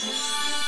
Música